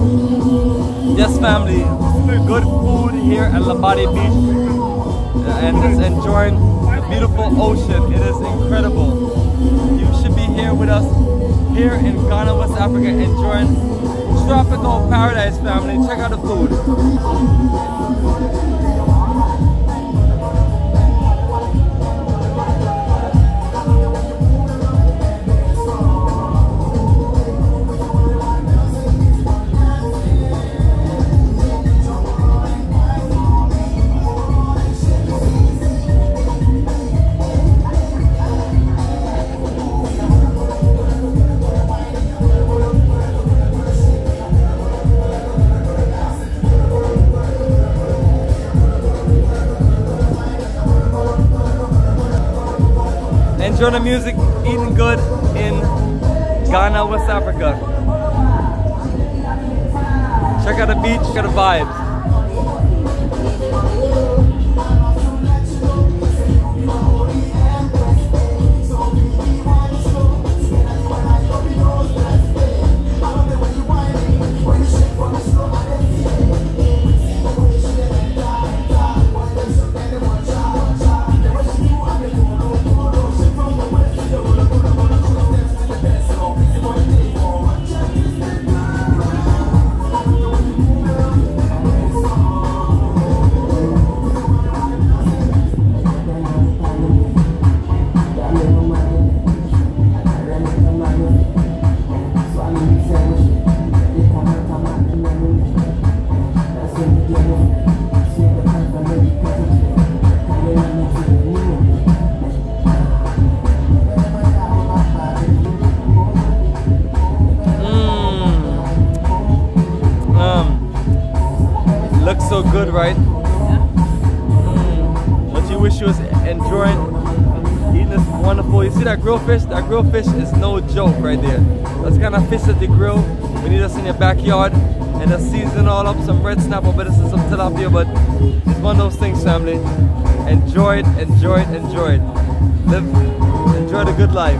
Yes, family, good food here at Labadi Beach and just enjoying the beautiful ocean. It is incredible. You should be here with us here in Ghana, West Africa, enjoying tropical paradise, family. Check out the food. Enjoy the music, eating good in Ghana, West Africa. Check out the beach, check out the vibes. So good, right? Mm. But you wish you was enjoying eating this wonderful. You see that grilled fish? That grilled fish is no joke right there. That's kind of fish at the grill. We need us in your backyard and just season all up some red snapper, but this is some tilapia, but it's one of those things, family. Enjoy it, enjoy it, enjoy it. Live, enjoy the good life.